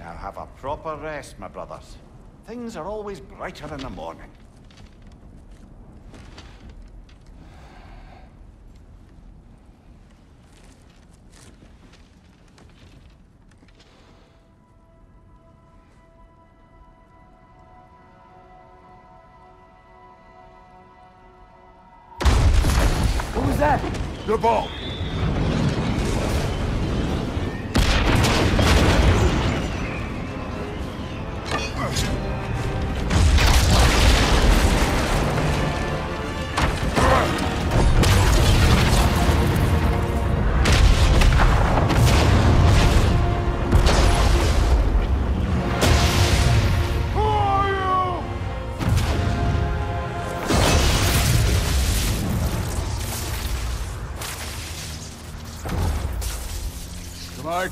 Now have a proper rest, my brothers. Things are always brighter in the morning. Who's that? The ball.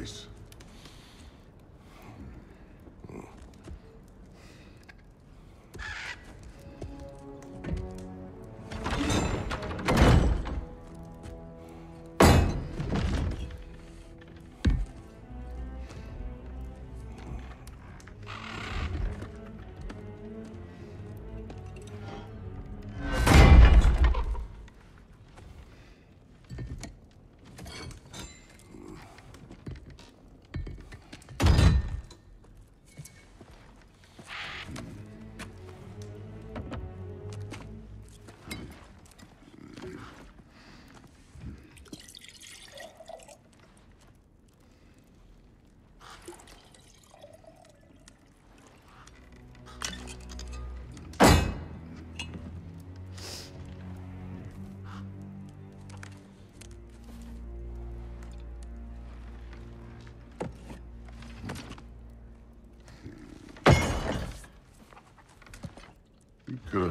Place.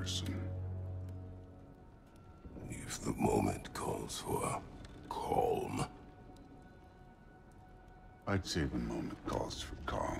Person. If the moment calls for calm. I'd say the moment calls for calm.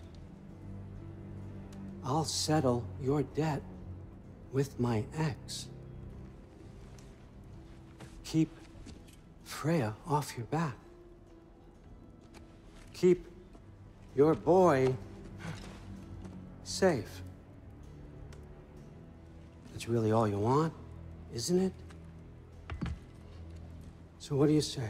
I'll settle your debt with my ex. Keep Freya off your back. Keep your boy safe. That's really all you want, isn't it? So what do you say?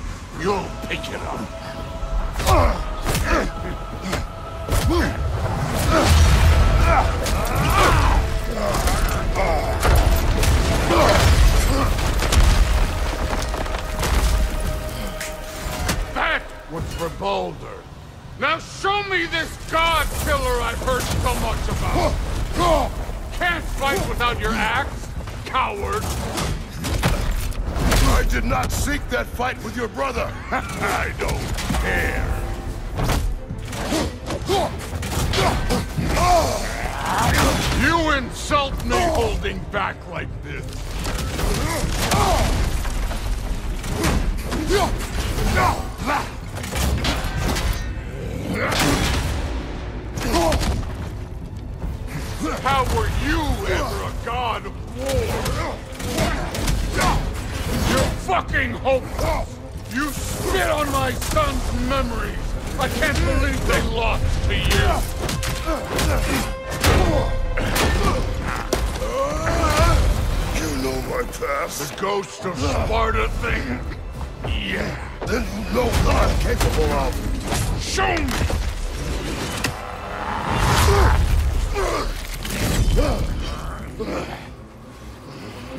You'll pick it up. That was for Baldur. Now show me this god killer I've heard so much about. Can't fight without your axe, coward. I did not seek that fight with your brother. I don't care. You insult me holding back like this. How were you ever a god of war? Fucking hopeless! You spit on my son's memories! I can't believe they lost to you! You know my past. The ghost of Sparta thing? Yeah. Then you know what I'm capable of. Show me!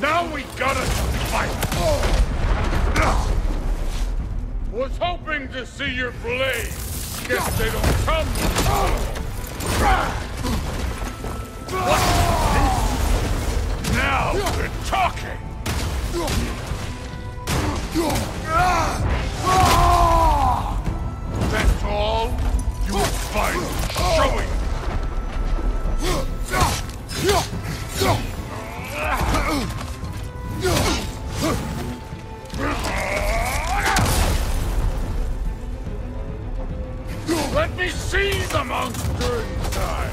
Now we gotta fight! Was hoping to see your blade. Guess they don't come. What? Now we're talking! That's all? You will find showing! Let me see the monster inside!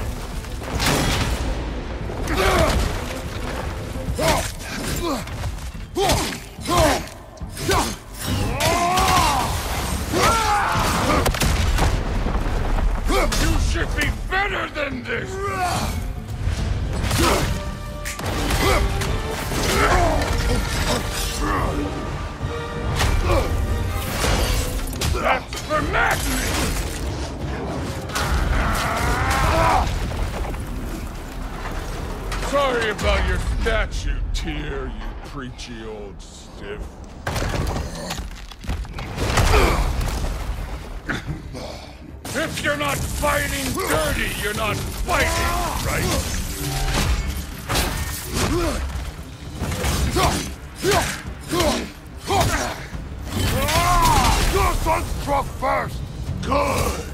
You should be better than this! That's for madness! Sorry about your statue, Tyr, you preachy old stiff. If you're not fighting dirty, you're not fighting, right? Ah, your son struck first! Good!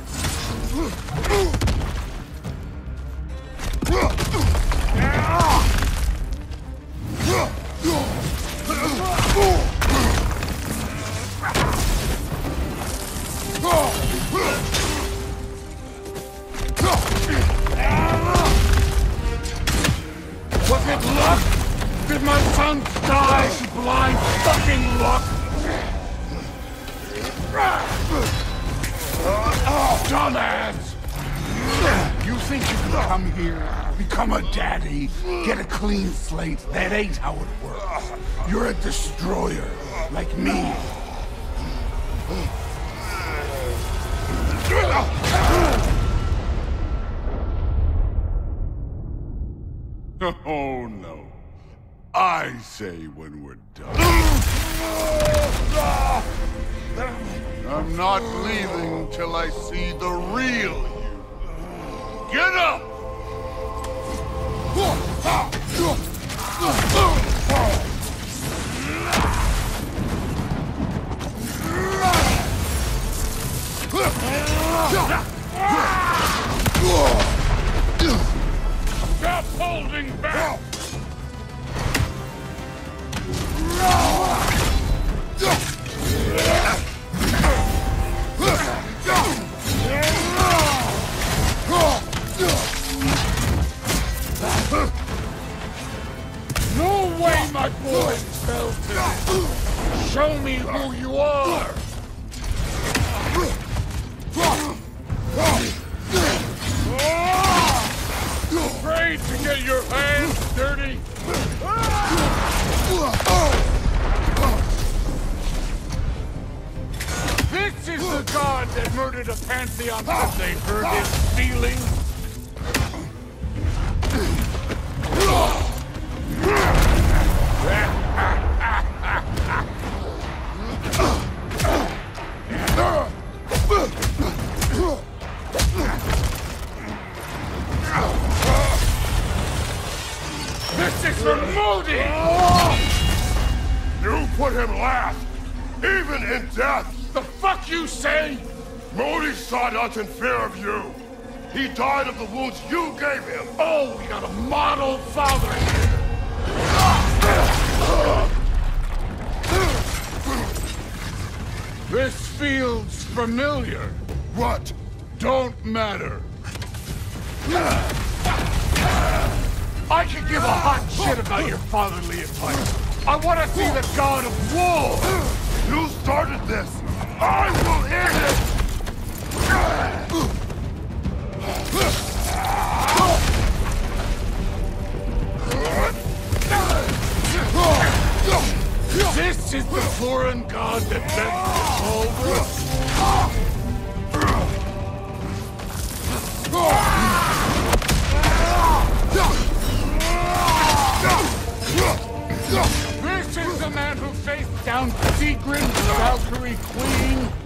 Ain't how it works. You're a destroyer, like me. Oh no. I say when we're done. I'm not leaving till I see the real you. Get up! Stop Modi! You put him last, even in death. The fuck you say? Modi sought us in fear of you. He died of the wounds you gave him. Oh, we got a model father here. This feels familiar. What? Don't matter. I could give a hot shit about your fatherly advice. I want to see the god of war. You started this. I will end it. This is the foreign god that bent Baldur. This Sigrid, the Valkyrie Queen.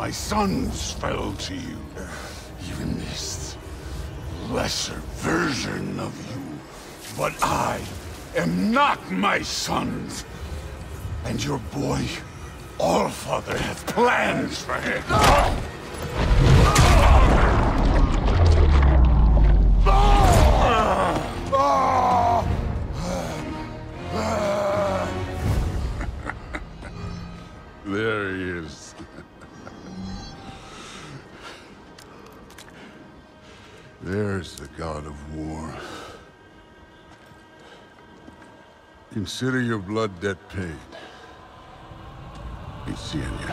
My sons fell to you. Even this lesser version of you. But I am not my sons. And your boy, Allfather, has plans for him. There There's the god of war. Consider your blood debt paid. Be seeing you.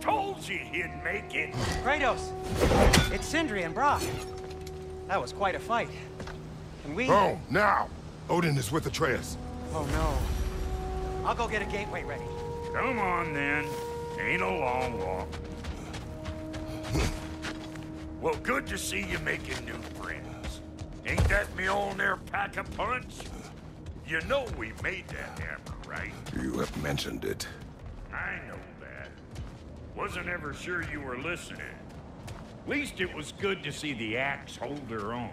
Told you he'd make it. Kratos! It's Sindri and Brock. That was quite a fight. Can we... Oh, now! Odin is with Atreus. Oh, no. I'll go get a gateway ready. Come on, then. Ain't a long walk. well, good to see you making new friends. Ain't that Mjolnir pack a punch? You know we made that hammer, right? You have mentioned it. I know that. Wasn't ever sure you were listening. Least it was good to see the axe hold her own.